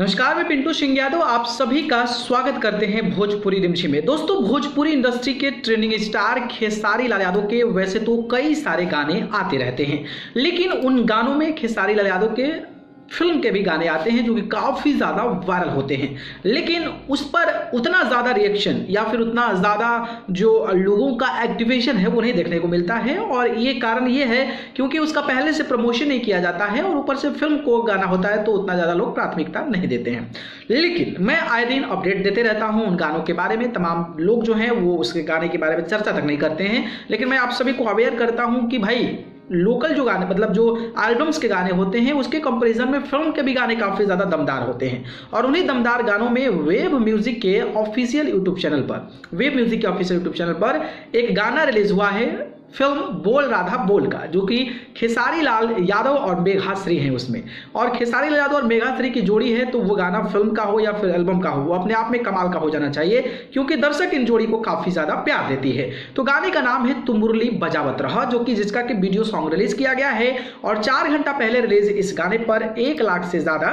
नमस्कार, मैं पिंटू सिंह यादव, आप सभी का स्वागत करते हैं भोजपुरी रिमझी में। दोस्तों, भोजपुरी इंडस्ट्री के ट्रेनिंग स्टार खेसारी लाल यादव के, वैसे तो कई सारे गाने आते रहते हैं। लेकिन उन गानों में खेसारी लाल यादव के फ़िल्म के भी गाने आते हैं जो कि काफ़ी ज़्यादा वायरल होते हैं। लेकिन उस पर उतना ज़्यादा रिएक्शन या फिर उतना ज़्यादा जो लोगों का एक्टिवेशन है, वो नहीं देखने को मिलता है। और ये कारण ये है क्योंकि उसका पहले से प्रमोशन नहीं किया जाता है और ऊपर से फ़िल्म को गाना होता है तो उतना ज़्यादा लोग प्राथमिकता नहीं देते हैं। लेकिन मैं आए दिन अपडेट देते रहता हूँ उन गानों के बारे में। तमाम लोग जो हैं, वो उसके गाने के बारे में चर्चा तक नहीं करते हैं। लेकिन मैं आप सभी को अवेयर करता हूँ कि भाई लोकल जो गाने मतलब जो एल्बम्स के गाने होते हैं, उसके कंपैरिजन में फ़िल्म के भी गाने काफ़ी ज़्यादा दमदार होते हैं। और उन्हीं दमदार गानों में वेब म्यूज़िक के ऑफिशियल यूट्यूब चैनल पर वेब म्यूज़िक के ऑफिशियल यूट्यूब चैनल पर एक गाना रिलीज़ हुआ है फ़िल्म बोल राधा बोल का, जो कि खेसारी लाल यादव और मेघाश्री हैं उसमें। और खेसारी लाल यादव और मेघाश्री की जोड़ी है तो वो गाना फ़िल्म का हो या फिर एल्बम का हो, वो अपने आप में कमाल का हो जाना चाहिए, क्योंकि दर्शक इन जोड़ी को काफ़ी ज़्यादा प्यार देती है। तो गाने का नाम है तुम मुरली बजावत रहा, जो कि जिसका कि वीडियो सॉन्ग रिलीज़ किया गया है, और चार घंटा पहले रिलीज़ इस गाने पर एक लाख से ज़्यादा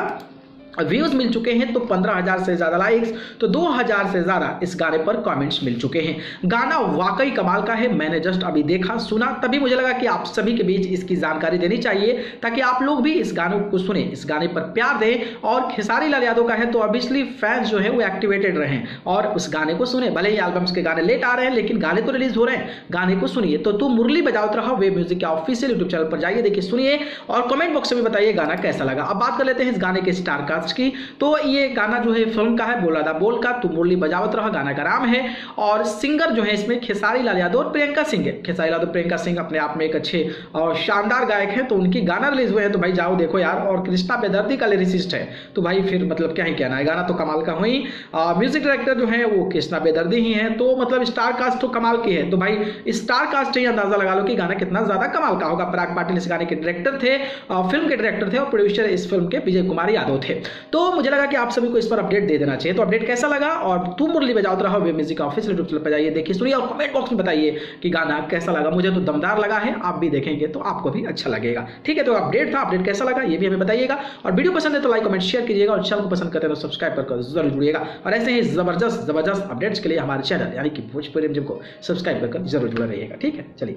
व्यूज़ मिल चुके हैं तो पंद्रह हज़ार से ज़्यादा लाइक्स तो दो हज़ार से ज़्यादा इस गाने पर कमेंट्स मिल चुके हैं। गाना वाकई कमाल का है, मैंने जस्ट अभी देखा, सुना, तभी मुझे लगा कि आप सभी के बीच इसकी जानकारी देनी चाहिए, ताकि आप लोग भी इस गाने को सुने, इस गाने पर प्यार दें, और खेसारी लाल यादव का है तो ऑब्वियसली फैंस जो है वो एक्टिवेटेड रहे, और उस गाने को सुने, भले ही एल्बम्स के गाने लेट आ रहे हैं, लेकिन गाने तो रिलीज़ हो रहे हैं, गाने को सुनिए। तो तुम मुरली बजावत रहा वेब म्यूज़िक के ऑफिशियल यूट्यूब चैनल पर जाइए, देखिए, सुनिए, और कमेंट बॉक्स में बताइए गाना कैसा लगा। अब बात कर लेते हैं इस गाने के स्टार कास्ट कास्ट की। तो ये गाना जो है फ़िल्म का है बोला था बोल का, तुम मुरली बजावत रहा, गाना का नाम है। और सिंगर जो है इसमें खेसारी लाल यादव और प्रियंका सिंह है। खेसारी यादव, प्रियंका सिंह अपने आप में एक अच्छे और शानदार गायक है। तो उनकी गाना रिलीज़ हुए हैं तो भाई जाओ देखो यार। और कृष्णा बेदर्दी का लिरिसिस्ट है। तो भाई फिर मतलब क्या ही कहना है, गाना तो कमाल का हुई। म्यूज़िक डायरेक्टर जो है, वो कृष्णा बेदर्दी ही है। तो मतलब स्टार कास्ट तो कमाल की है। तो भाई स्टार कास्ट ही अंदाज़ा लगा लो कि गाना कितना ज़्यादा कमाल का होगा। पराग पाटिल इस गाने के डायरेक्टर थे फ़िल्म के डायरेक्टर थे और प्रोड्यूसर इस फ़िल्म के विजय कुमार यादव थे। तो मुझे लगा कि आप सभी को इस पर अपडेट दे देना चाहिए। तो अपडेट कैसा लगा? और तू मुरली बजाओ रहा वे म्यूज़िक ऑफ़िस यूट्यूब पर जाइए, देखिए, सुनिए और कमेंट बॉक्स में बताइए कि गाना कैसा लगा। मुझे तो दमदार लगा है, आप भी देखेंगे तो आपको भी अच्छा लगेगा। ठीक है तो अपडेट था, अपडेट कैसा लगा, ये भी हमें बताइएगा। और वीडियो पसंद है तो लाइक कमेंट शेयर कीजिएगा और चैनल को पसंद करते हैं तो सब्सक्राइब कर ज़रूर जुड़िएगा। और ऐसे ही ज़बरदस्त ज़बरदस्त अपडेट्स के लिए हमारे चैनल यानी कि भोजपुरी को सब्सक्राइब कर ज़रूर जुड़ा रहिएगा। ठीक है, चलिए।